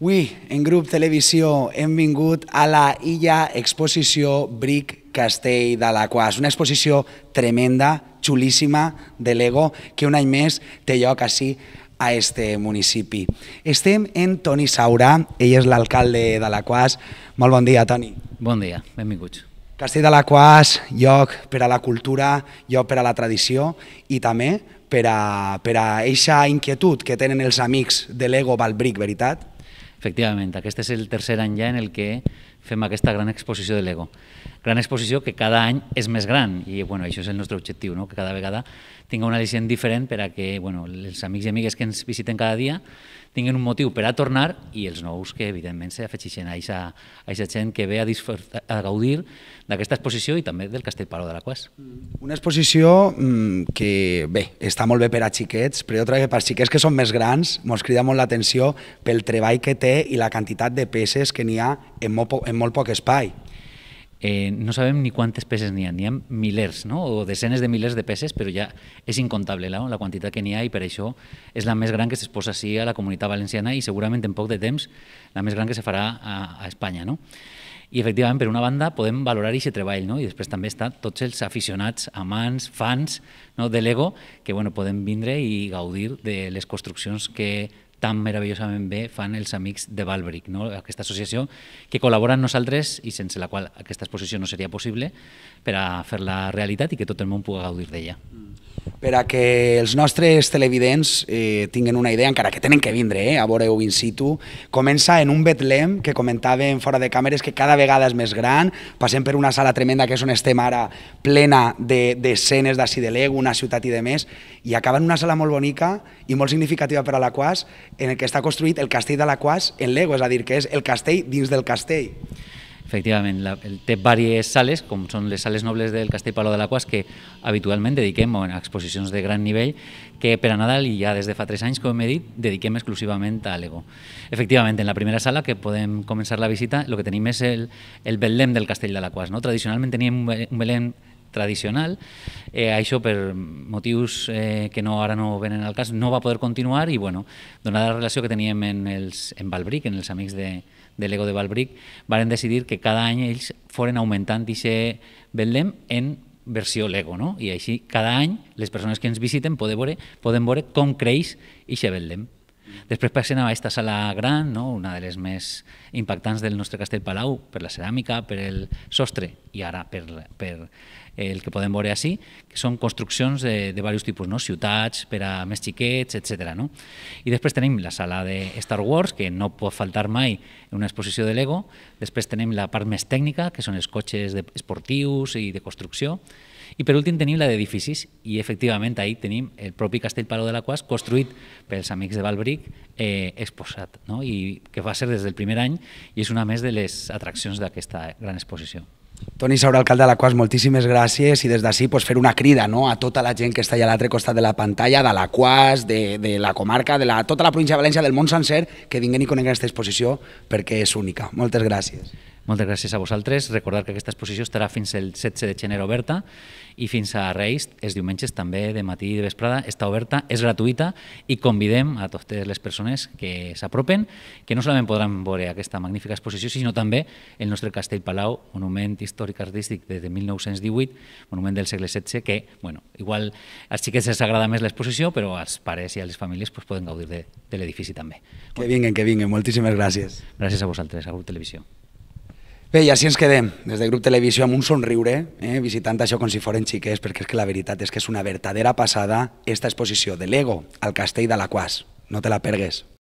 Avui, en grup televisió, hem vingut a la Illa Exposició Bric Castell de l'Aquàs, una exposició tremenda, xulíssima, de Lego, que un any més té lloc així a este municipi. Estem en Toni Saura, ell és l'alcalde de l'Aquàs. Molt bon dia, Toni. Bon dia, benvinguts. Castell de l'Aquàs, lloc per a la cultura, lloc per a la tradició i també per a, per a eixa inquietud que tenen els amics de Lego Valbric, veritat? Efectivament, aquest és el tercer any ja en el que fem aquesta gran exposició de Lego. Gran exposició que cada any és més gran i bueno, això és el nostre objectiu, no? que cada vegada tinga una al·licient diferent per a que bueno, els amics i amigues que ens visiten cada dia tinguin un motiu per a tornar i els nous que evidentment s'afegeixen a aquesta gent que ve a, a gaudir d'aquesta exposició i també del Castell Palau de l'Aquàs. Una exposició mm, que, bé, està molt bé per a xiquets, però jo que per xiquets que són més grans ens crida molt l'atenció pel treball que té i la quantitat de peces que n'hi ha en molt, en molt poc espai eh, no sabem ni quantes peces n'hi ha, n'hi ha milers no? o desenes de milers de peces, però ja és incontable no? la quantitat que n'hi ha i per això és la més gran que s'exposa així a la comunitat valenciana i segurament en poc de temps la més gran que se farà a, a Espanya. No? I efectivament, per una banda, podem valorar aquest treball, no? i després també està tots els aficionats, amants, fans no? de l'ego, que bueno, podem vindre i gaudir de les construccions que tan meravellosament bé fan els amics de Valbric, no? aquesta associació que col·labora amb nosaltres i sense la qual aquesta exposició no seria possible per a fer la realitat i que tot el món pugui gaudir d'ella. Mm per a que els nostres televidents eh, tinguin una idea, encara que tenen que vindre eh, a veure-ho in situ. Comença en un Betlem que comentàvem fora de càmeres que cada vegada és més gran, passem per una sala tremenda que és on estem ara, plena d'escenes de, d'ací de l'Ego, una ciutat i de més, i acaba en una sala molt bonica i molt significativa per a l'Aquàs, en el que està construït el castell de l'Aquàs en Lego, és a dir, que és el castell dins del castell. Efectivament, la, el, té diverses sales, com són les sales nobles del Castell Palau de l'Aquàs, que habitualment dediquem a exposicions de gran nivell, que per a Nadal, i ja des de fa tres anys, com he dit, dediquem exclusivament a l'Ego. Efectivament, en la primera sala, que podem començar la visita, el que tenim és el, el Betlem del Castell de l'Aquàs. No? Tradicionalment teníem un Belém tradicional. Eh, això per motius eh, que no ara no venen al cas no va poder continuar i bueno, donada la relació que teníem en, els, en Valbric, en els amics de, de l'Ego de Valbric, varen decidir que cada any ells foren augmentant aquest Betlem en versió Lego, no? I així cada any les persones que ens visiten poden veure, poden veure com creix aquest Betlem. Després passem a aquesta sala gran, no? una de les més impactants del nostre castell Palau, per la ceràmica, per el sostre i ara per, per el que podem veure així, que són construccions de, de diversos tipus, no? ciutats per a més xiquets, etc. No? I després tenim la sala de Star Wars, que no pot faltar mai en una exposició de Lego. Després tenim la part més tècnica, que són els cotxes de, esportius i de construcció. I per últim tenim la d'edificis i efectivament ahir tenim el propi Castell Palau de l'Aquàs construït pels amics de Valbric eh, exposat no? i que va ser des del primer any i és una més de les atraccions d'aquesta gran exposició. Toni Saura, alcalde de l'Aquàs, moltíssimes gràcies i des d'ací pues, fer una crida no? a tota la gent que està allà a l'altre costat de la pantalla, de l'Aquàs, de, de la comarca, de la, tota la província de València, del món sencer, que vinguin i coneguen aquesta exposició perquè és única. Moltes gràcies. Moltes gràcies a vosaltres. Recordar que aquesta exposició estarà fins el 16 de gener oberta i fins a Reis, els diumenges també de matí i de vesprada, està oberta, és gratuïta i convidem a totes les persones que s'apropen, que no solament podran veure aquesta magnífica exposició, sinó també el nostre Castell Palau, monument històric artístic des de 1918, monument del segle XVI, que, bueno, igual als xiquets els agrada més l'exposició, però als pares i a les famílies pues, poden gaudir de, de l'edifici també. Que vinguen, que vinguen. Moltíssimes gràcies. Gràcies a vosaltres, a Grup Televisió. Bé, i així ens quedem, des del grup Televisió, amb un somriure, eh, visitant això com si foren xiquets, perquè és que la veritat és que és una verdadera passada esta exposició de l'Ego al Castell de l'Aquàs. No te la pergues.